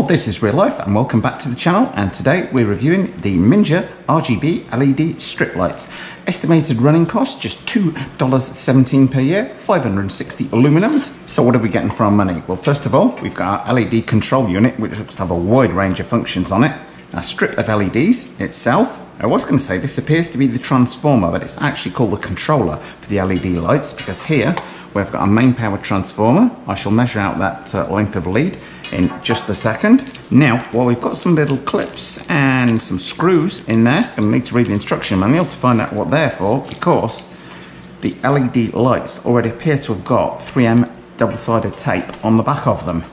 Well, this is Real Life and welcome back to the channel and today we're reviewing the Minger RGB LED strip lights. Estimated running cost just $2.17 per year, 560 aluminums. So what are we getting for our money? Well, first of all, we've got our LED control unit which looks to have a wide range of functions on it. A strip of LEDs itself. I was going to say this appears to be the transformer, but it's actually called the controller for the LED lights because here we've got a main power transformer. I shall measure out that uh, length of lead in just a second. Now, while we've got some little clips and some screws in there, to need to read the instruction manual to find out what they're for because the LED lights already appear to have got 3M double-sided tape on the back of them.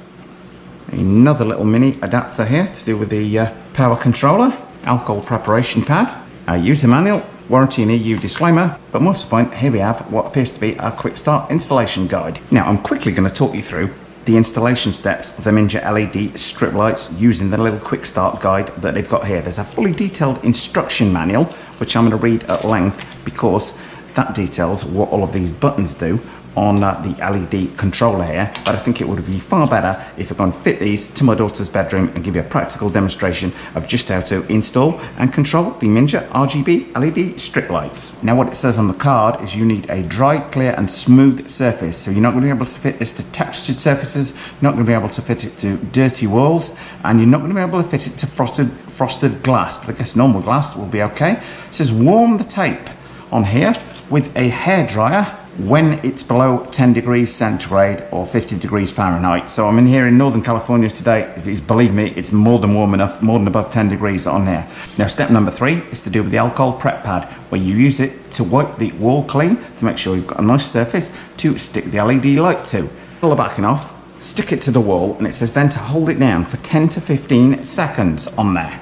Another little mini adapter here to do with the uh, power controller, alcohol preparation pad, a user manual, warranty and EU disclaimer, but most of the point, here we have what appears to be our quick start installation guide. Now, I'm quickly going to talk you through the installation steps of the Minger LED strip lights using the little quick start guide that they've got here. There's a fully detailed instruction manual, which I'm going to read at length because that details what all of these buttons do on uh, the LED controller here, but I think it would be far better if I can fit these to my daughter's bedroom and give you a practical demonstration of just how to install and control the Minger RGB LED strip lights. Now what it says on the card is you need a dry, clear and smooth surface. So you're not going to be able to fit this to textured surfaces, you're not going to be able to fit it to dirty walls, and you're not going to be able to fit it to frosted, frosted glass, but I guess normal glass will be okay. It says warm the tape on here with a hairdryer when it's below 10 degrees centigrade or 50 degrees Fahrenheit. So I'm in here in Northern California today. Is, believe me, it's more than warm enough, more than above 10 degrees on here. Now, step number three is to do with the alcohol prep pad, where you use it to wipe the wall clean to make sure you've got a nice surface to stick the LED light to. Pull the backing off, stick it to the wall, and it says then to hold it down for 10 to 15 seconds on there.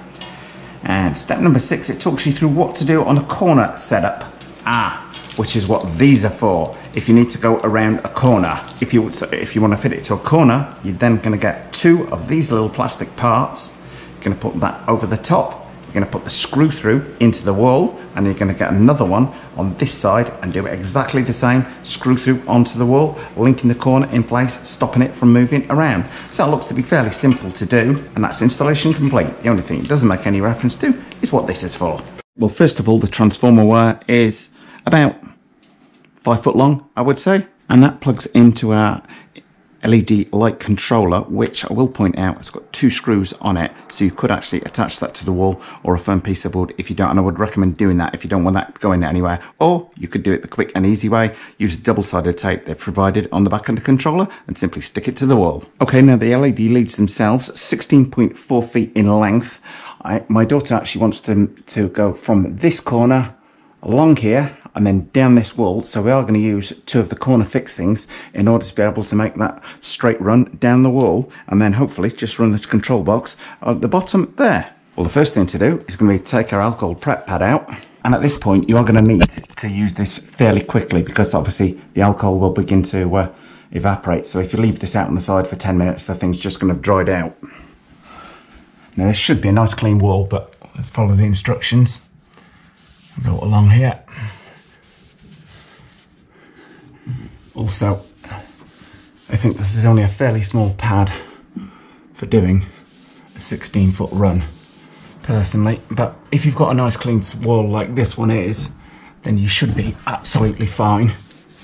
And step number six, it talks you through what to do on a corner setup. Ah, which is what these are for. If you need to go around a corner, if you if you want to fit it to a corner, you're then going to get two of these little plastic parts. You're going to put that over the top. You're going to put the screw through into the wall, and you're going to get another one on this side and do it exactly the same. Screw through onto the wall, linking the corner in place, stopping it from moving around. So it looks to be fairly simple to do, and that's installation complete. The only thing it doesn't make any reference to is what this is for. Well, first of all, the transformer wire is about five foot long, I would say. And that plugs into our LED light controller, which I will point out, it's got two screws on it. So you could actually attach that to the wall or a firm piece of wood if you don't. And I would recommend doing that if you don't want that going anywhere. Or you could do it the quick and easy way. Use double-sided tape they've provided on the back of the controller and simply stick it to the wall. Okay, now the LED leads themselves, 16.4 feet in length. I, my daughter actually wants them to go from this corner along here and then down this wall. So we are going to use two of the corner fixings in order to be able to make that straight run down the wall and then hopefully just run the control box at the bottom there. Well, the first thing to do is going to be take our alcohol prep pad out. And at this point, you are going to need to use this fairly quickly because obviously the alcohol will begin to uh, evaporate. So if you leave this out on the side for 10 minutes, the thing's just going to have dried out. Now this should be a nice clean wall, but let's follow the instructions. Go along here. Also, I think this is only a fairly small pad for doing a 16 foot run personally. But if you've got a nice clean wall like this one is then you should be absolutely fine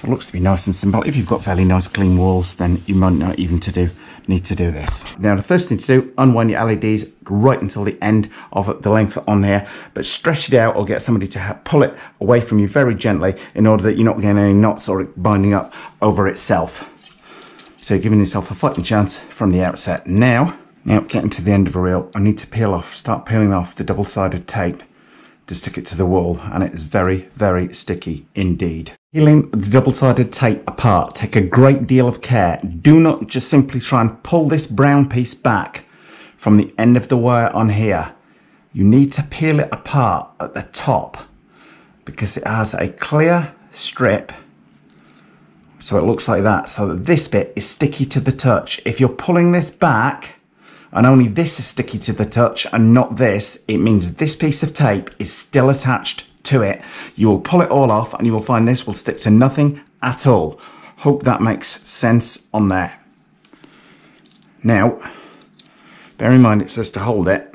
so it looks to be nice and simple. If you've got fairly nice clean walls then you might not even to do need to do this. Now the first thing to do unwind your leds right until the end of the length on here but stretch it out or get somebody to pull it away from you very gently in order that you're not getting any knots or binding up over itself. So giving yourself a fighting chance from the outset. Now now getting to the end of a reel, I need to peel off, start peeling off the double-sided tape. To stick it to the wall and it is very, very sticky indeed. Peeling the double-sided tape apart, take a great deal of care. Do not just simply try and pull this brown piece back from the end of the wire on here. You need to peel it apart at the top because it has a clear strip so it looks like that so that this bit is sticky to the touch. If you're pulling this back and only this is sticky to the touch and not this, it means this piece of tape is still attached to it. You will pull it all off and you will find this will stick to nothing at all. Hope that makes sense on there. Now, Bear in mind it says to hold it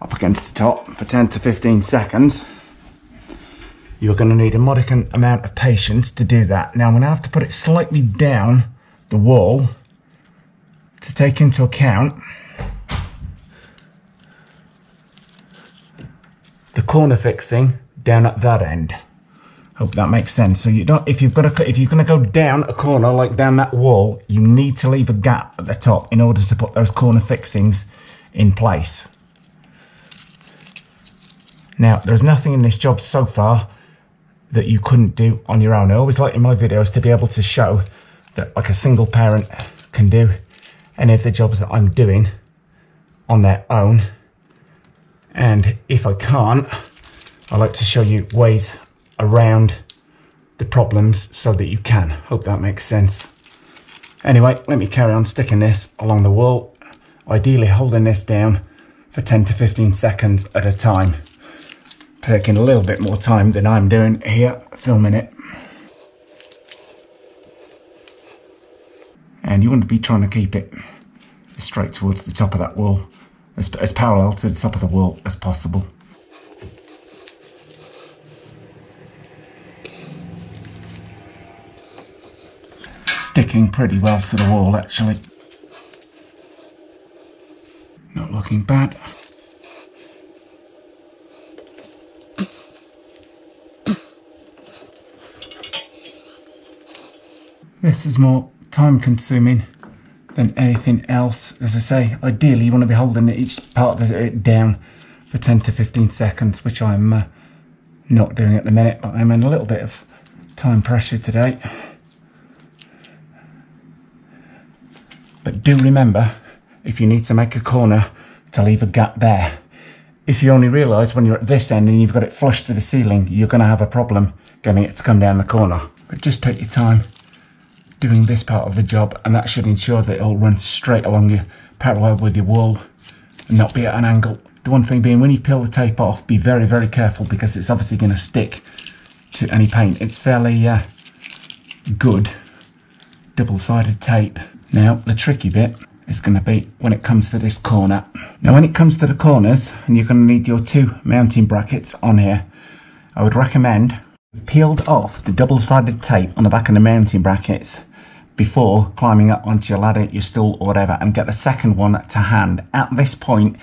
up against the top for 10 to 15 seconds. You're going to need a modicum amount of patience to do that. Now I'm going to have to put it slightly down the wall to take into account corner fixing down at that end. Hope that makes sense. So you don't, if you've got to, if you're going to go down a corner, like down that wall, you need to leave a gap at the top in order to put those corner fixings in place. Now, there's nothing in this job so far that you couldn't do on your own. I always like in my videos to be able to show that like a single parent can do any of the jobs that I'm doing on their own. And if I can't, I like to show you ways around the problems so that you can. Hope that makes sense. Anyway, let me carry on sticking this along the wall, ideally holding this down for 10 to 15 seconds at a time. Taking a little bit more time than I'm doing here, filming it. And you want to be trying to keep it straight towards the top of that wall, as, as parallel to the top of the wall as possible. Sticking pretty well to the wall actually. Not looking bad. This is more time consuming than anything else. As I say, ideally you want to be holding each part of it down for 10 to 15 seconds, which I'm uh, not doing at the minute, but I'm in a little bit of time pressure today. But do remember, if you need to make a corner, to leave a gap there. If you only realise when you're at this end and you've got it flush to the ceiling, you're going to have a problem getting it to come down the corner. But just take your time doing this part of the job and that should ensure that it'll run straight along you parallel with your wall and not be at an angle. The one thing being when you peel the tape off be very very careful because it's obviously going to stick to any paint. It's fairly uh, good double-sided tape. Now the tricky bit is going to be when it comes to this corner. Now when it comes to the corners and you're going to need your two mounting brackets on here I would recommend peeled off the double-sided tape on the back of the mounting brackets before climbing up onto your ladder, your stool or whatever and get the second one to hand. At this point,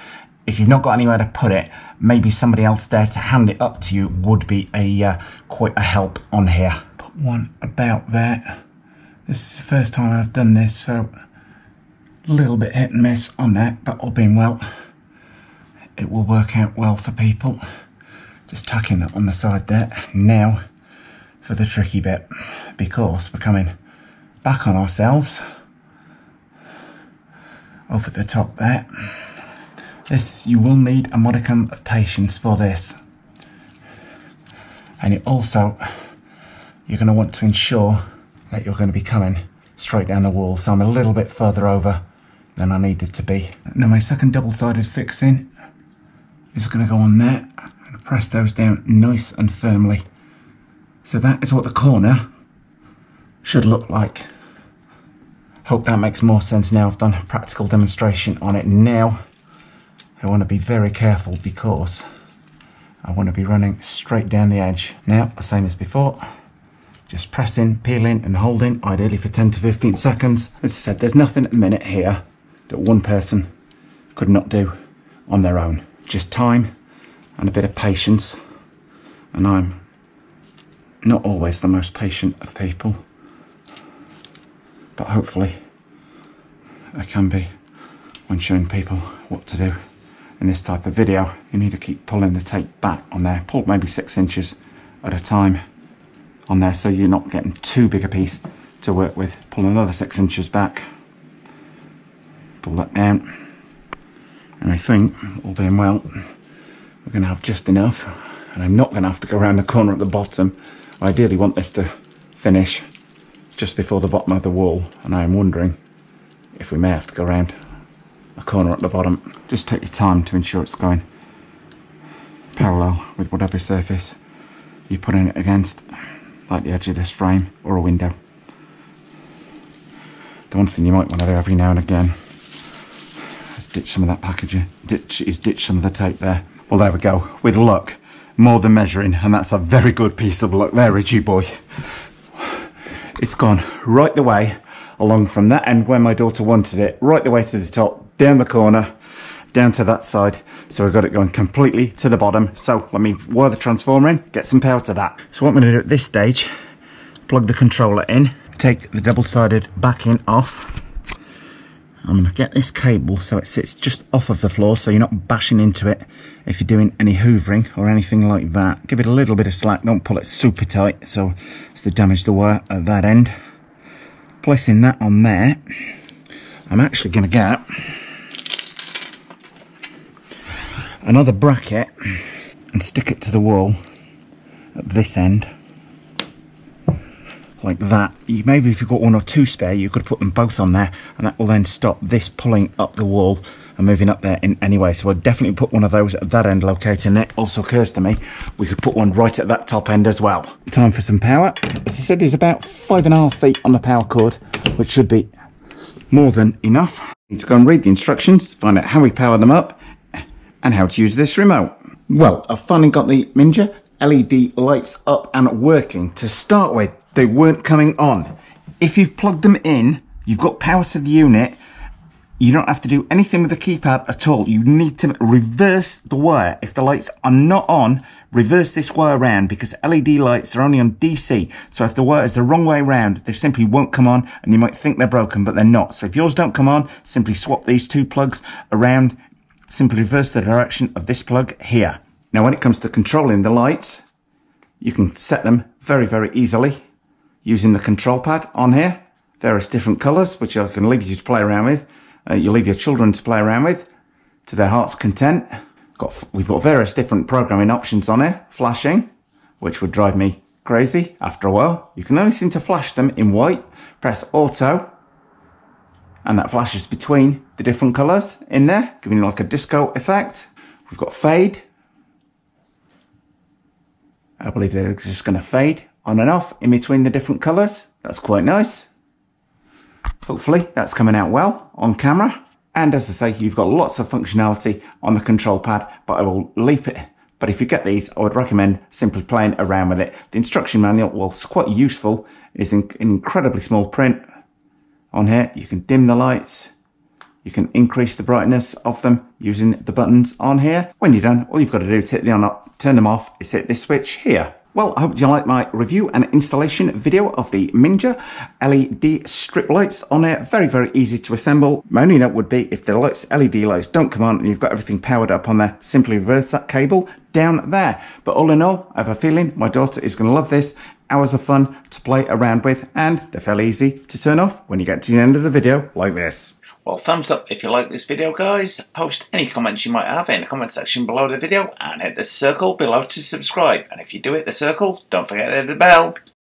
if you've not got anywhere to put it, maybe somebody else there to hand it up to you would be a uh, quite a help on here. Put one about there. This is the first time I've done this, so a little bit hit and miss on that, but all being well, it will work out well for people. Just tucking that on the side there. Now for the tricky bit, because we're coming back on ourselves over the top there. This, you will need a modicum of patience for this. And it also, you're going to want to ensure that you're going to be coming straight down the wall. So I'm a little bit further over than I needed to be. Now my second double-sided fixing is going to go on there. and press those down nice and firmly. So that is what the corner should look like. Hope that makes more sense now. I've done a practical demonstration on it. Now, I want to be very careful because I want to be running straight down the edge. Now, the same as before, just pressing, peeling and holding, ideally for 10 to 15 seconds. As I said, there's nothing at the minute here that one person could not do on their own. Just time and a bit of patience. And I'm not always the most patient of people but hopefully I can be when showing people what to do in this type of video. You need to keep pulling the tape back on there, pull maybe six inches at a time on there so you're not getting too big a piece to work with. Pull another six inches back, pull that down, and I think, all being well, we're going to have just enough, and I'm not going to have to go around the corner at the bottom. I ideally want this to finish just before the bottom of the wall and I am wondering if we may have to go around a corner at the bottom. Just take your time to ensure it's going parallel with whatever surface you're putting it against, like the edge of this frame or a window. The one thing you might want to do every now and again is ditch some of that packaging. Ditch is ditch some of the tape there. Well, there we go. With luck, more than measuring, and that's a very good piece of luck there, Richie boy. It's gone right the way along from that end where my daughter wanted it, right the way to the top, down the corner, down to that side. So I've got it going completely to the bottom. So let me wire the transformer in, get some power to that. So what I'm to do at this stage, plug the controller in, take the double-sided backing off. I'm going to get this cable so it sits just off of the floor so you're not bashing into it if you're doing any hoovering or anything like that. Give it a little bit of slack, don't pull it super tight so it's to damage the wire at that end. Placing that on there, I'm actually going to get another bracket and stick it to the wall at this end like that. You, maybe if you've got one or two spare you could put them both on there and that will then stop this pulling up the wall and moving up there in any way. So I'll definitely put one of those at that end located and it. Also occurs to me we could put one right at that top end as well. Time for some power. As I said it's about five and a half feet on the power cord which should be more than enough. Need to go and read the instructions find out how we power them up and how to use this remote. Well, I've finally got the Minger LED lights up and working. To start with, they weren't coming on. If you've plugged them in, you've got power to the unit, you don't have to do anything with the keypad at all. You need to reverse the wire. If the lights are not on, reverse this wire around because LED lights are only on DC. So if the wire is the wrong way around, they simply won't come on and you might think they're broken, but they're not. So if yours don't come on, simply swap these two plugs around simply reverse the direction of this plug here. Now when it comes to controlling the lights, you can set them very, very easily using the control pad on here. Various different colours, which I can leave you to play around with. Uh, you leave your children to play around with to their heart's content. Got, we've got various different programming options on here. Flashing, which would drive me crazy after a while. You can only seem to flash them in white. Press auto and that flashes between the different colours in there, giving you like a disco effect. We've got fade. I believe they're just going to fade on and off in between the different colours. That's quite nice. Hopefully that's coming out well on camera. And as I say, you've got lots of functionality on the control pad, but I will leave it. But if you get these, I would recommend simply playing around with it. The instruction manual, well, it's quite useful. It's in incredibly small print on here. You can dim the lights. You can increase the brightness of them using the buttons on here. When you're done, all you've got to do to hit the on up, turn them off, is hit this switch here. Well, I hope you like my review and installation video of the Minger LED strip lights on there. Very, very easy to assemble. My only note would be if the lights, LED lights don't come on and you've got everything powered up on there, simply reverse that cable down there. But all in all, I have a feeling my daughter is going to love this. Hours of fun to play around with and they're fairly easy to turn off when you get to the end of the video like this. Well, thumbs up if you like this video, guys. Post any comments you might have in the comment section below the video and hit the circle below to subscribe. And if you do hit the circle, don't forget to hit the bell.